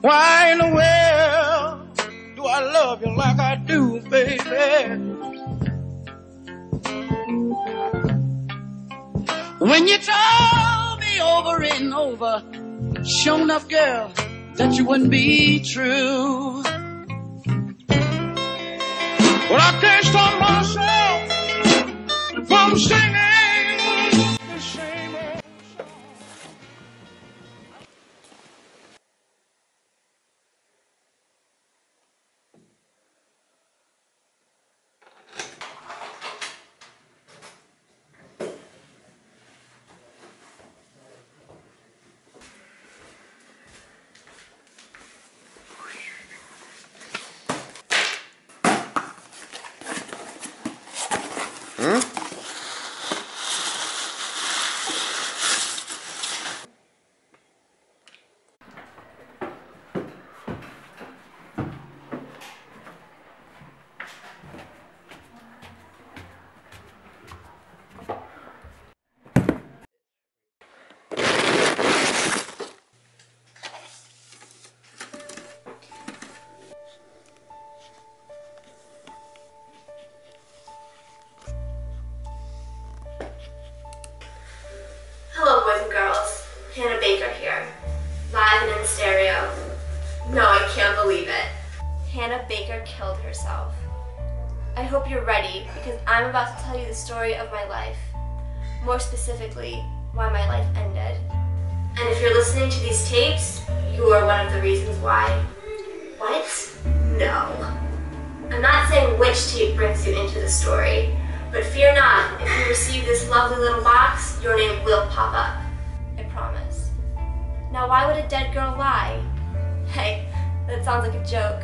Why in the world do I love you like I do, baby? When you told me over and over, sure enough, girl, that you wouldn't be true. Well, I can't stop myself from singing. Hannah Baker killed herself. I hope you're ready because I'm about to tell you the story of my life. More specifically, why my life ended. And if you're listening to these tapes, you are one of the reasons why. What? No. I'm not saying which tape brings you into the story, but fear not, if you receive this lovely little box, your name will pop up. I promise. Now, why would a dead girl lie? Hey, that sounds like a joke.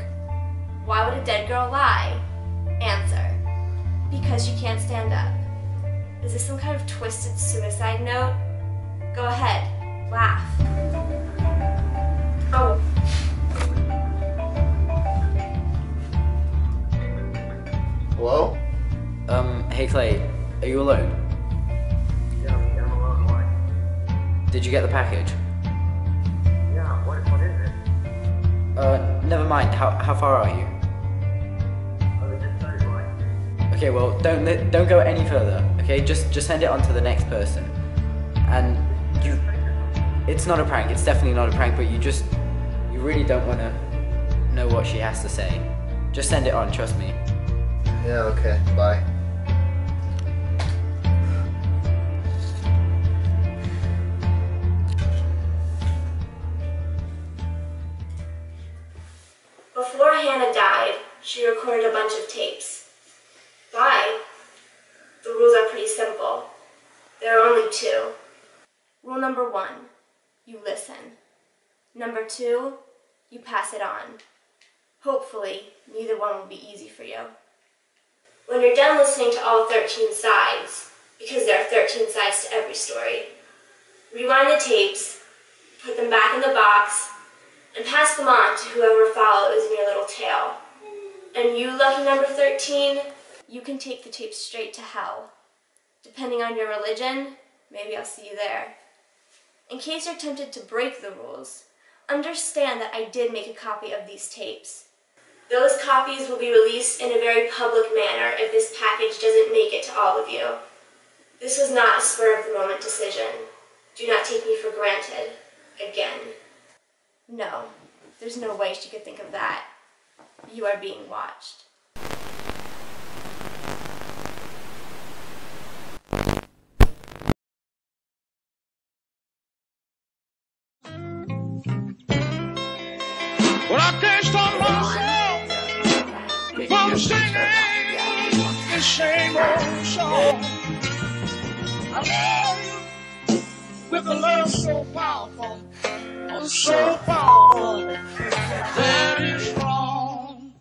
Why would a dead girl lie? Answer. Because she can't stand up. Is this some kind of twisted suicide note? Go ahead, laugh. Oh, Hello? Um, hey Clay, are you alone? Yeah, yeah, I'm alone. Why? Did you get the package? Uh, never mind. How, how far are you? I was just started why. Okay, well, don't don't go any further. Okay, just just send it on to the next person. And you, it's not a prank. It's definitely not a prank. But you just, you really don't want to know what she has to say. Just send it on. Trust me. Yeah, okay, bye. Hannah died, she recorded a bunch of tapes. Why? The rules are pretty simple. There are only two. Rule number one you listen. Number two, you pass it on. Hopefully, neither one will be easy for you. When you're done listening to all 13 sides, because there are 13 sides to every story, rewind the tapes, put them back in the box, and pass them on to whoever follows in your little tale. And you, lucky number 13, you can take the tape straight to hell. Depending on your religion, maybe I'll see you there. In case you're tempted to break the rules, understand that I did make a copy of these tapes. Those copies will be released in a very public manner if this package doesn't make it to all of you. This was not a spur of the moment decision. Do not take me for granted. Again. No, there's no way she could think of that. You are being watched. Well, I can't stop myself from singing the same old song. I love you with a love so powerful, oh, so powerful that it's strong.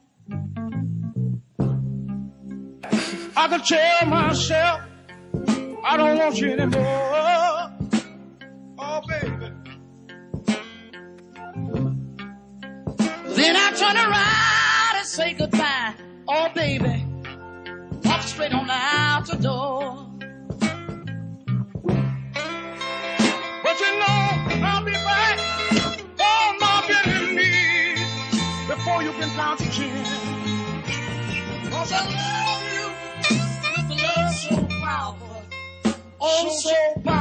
I could tell myself I don't want you anymore. Oh, baby. Then I turn around and say goodbye. Oh, baby. Walk straight on out the door. Cause I love you with a love so powerful. Oh, so powerful.